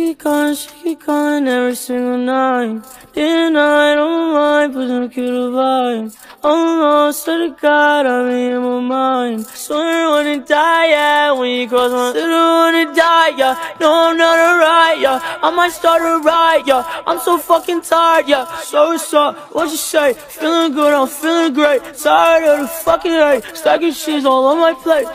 She gone, she keep calling every single night. Day night on my mind, pushing a cute vibe. Almost to the God, I'm in my mind. Swear I wanna die, yeah. When you cross my, still wanna die, yeah. No, I'm not alright, yeah. I might start a riot, yeah. I'm so fucking tired, yeah. So what's up? What you say? Feeling good, I'm feeling great. Tired of the fucking hate. Stacking shit all on my plate.